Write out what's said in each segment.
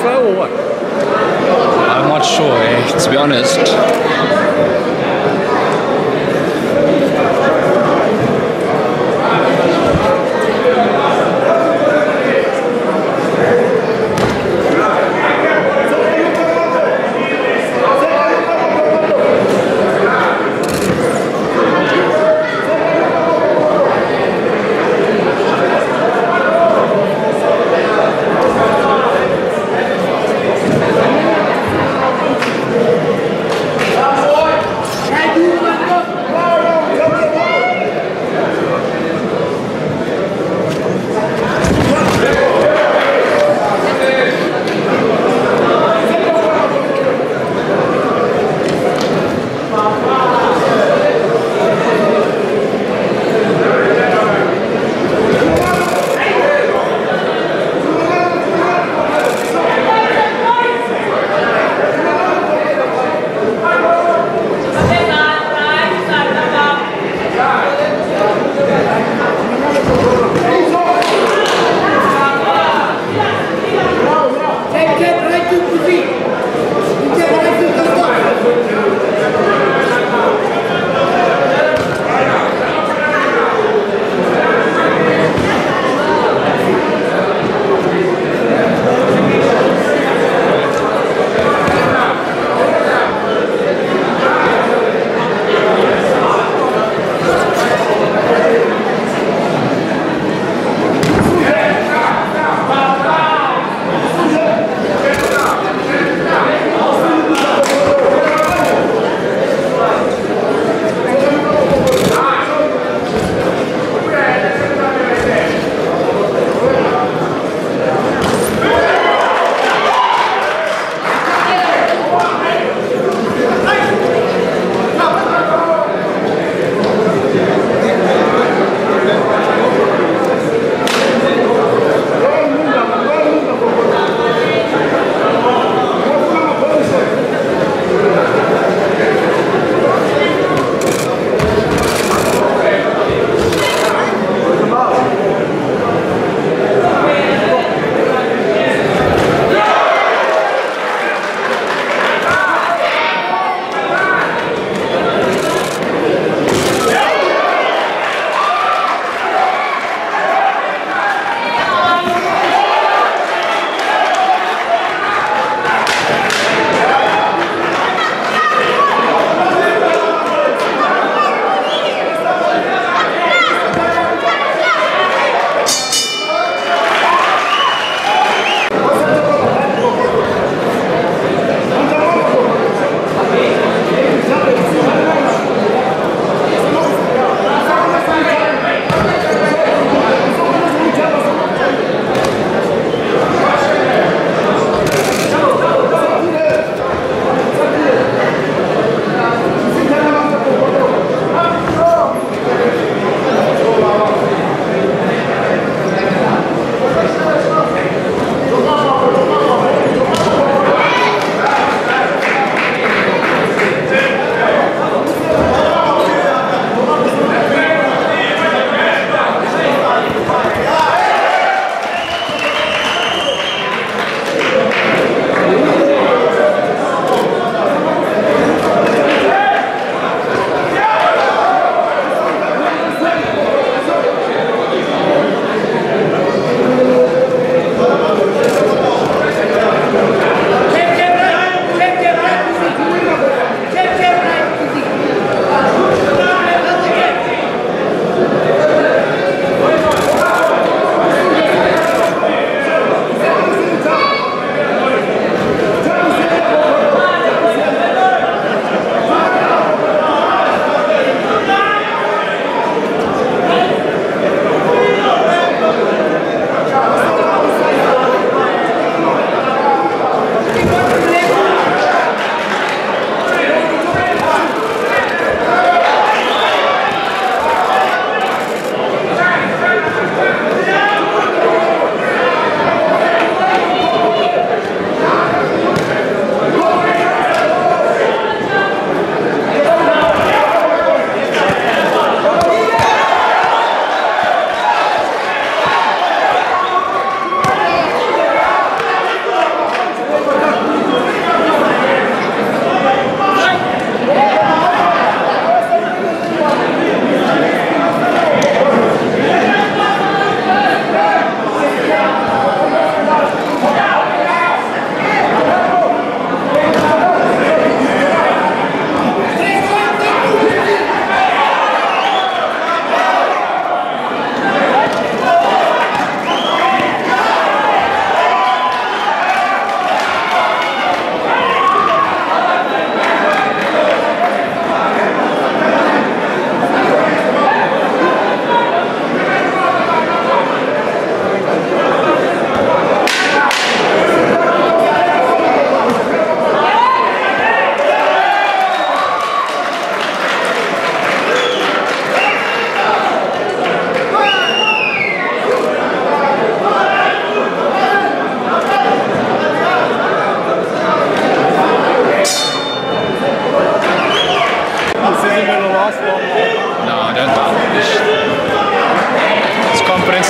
slow or what? I'm not sure, eh, to be honest.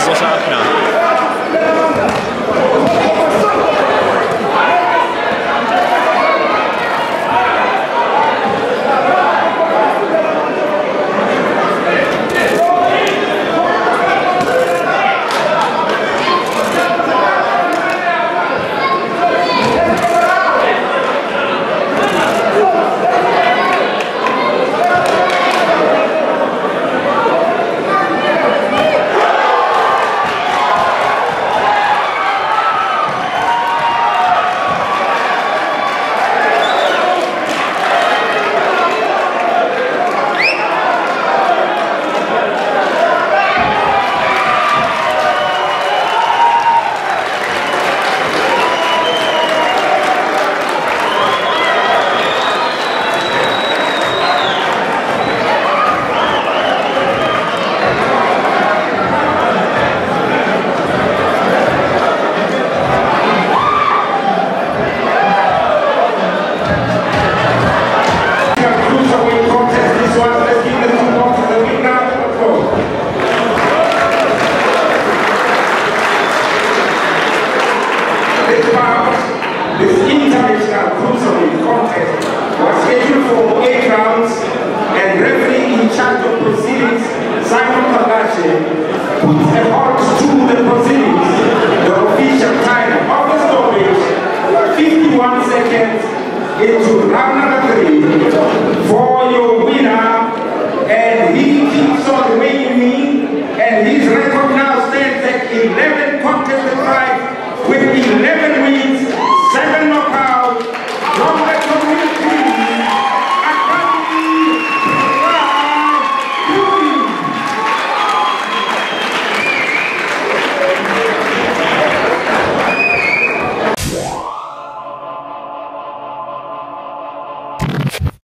großer Abnahme. established a grueling contest was scheduled for eight rounds and referee in charge of proceedings, Simon Kalache, put a halt to the proceedings. The official time of the stoppage, 51 seconds into round number three, for your